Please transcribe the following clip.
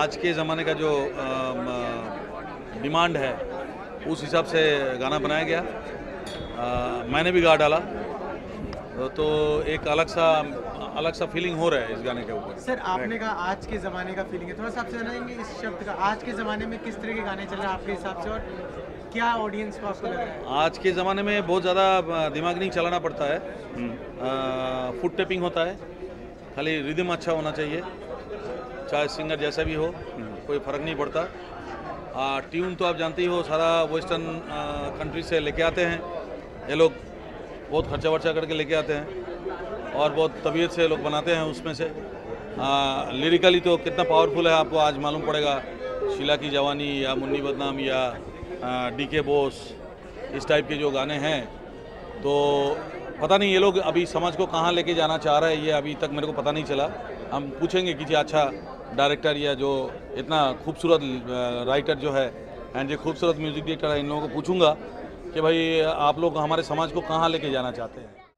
आज के ज़माने का जो डिमांड है उस हिसाब से गाना बनाया गया। आ, मैंने भी गा डाला। तो, तो एक अलग सा अलग सा फीलिंग हो रहा है इस गाने के ऊपर। सर आपने कहा आज के ज़माने का फीलिंग है। थोड़ा सा आप जानेंगे इस शब्द का आज के ज़माने में किस तरह के गाने चल रहे हैं आपके हिसाब से और क्या ऑडियंस को आपको लग रहा है? आज के ज़माने में बहुत ज़्यादा दिमाग नहीं चलाना पड़ता है। फुट टेपिंग होता है। खाली रिदम अच्छा होना चाहिए। चाहे सिंगर जैसा भी हो कोई फ़र्क नहीं पड़ता। आ, ट्यून तो आप जानते ही हो सारा वेस्टर्न कंट्री से लेके आते हैं। ये लोग बहुत खर्चा वर्चा करके लेके आते हैं और बहुत तबीयत से लोग बनाते हैं उसमें से। लिरिकली तो कितना पावरफुल है आपको आज मालूम पड़ेगा। शीला की जवानी या मुन्नी बदनाम या डी के बोस इस टाइप के जो गाने हैं तो पता नहीं ये लोग अभी समाज को कहाँ लेके जाना चाह रहे हैं, ये अभी तक मेरे को पता नहीं चला। हम पूछेंगे कि जी अच्छा डायरेक्टर या जो इतना खूबसूरत राइटर जो है एंड ये खूबसूरत म्यूज़िक डायरेक्टर है, इन लोगों को पूछूँगा कि भाई आप लोग हमारे समाज को कहाँ लेके जाना चाहते हैं।